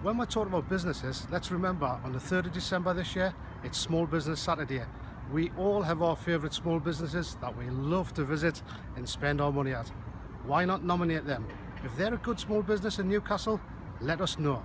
When we're talking about businesses, let's remember on the 3rd of December this year, it's Small Business Saturday. We all have our favourite small businesses that we love to visit and spend our money at. Why not nominate them? If they're a good small business in Newcastle, let us know.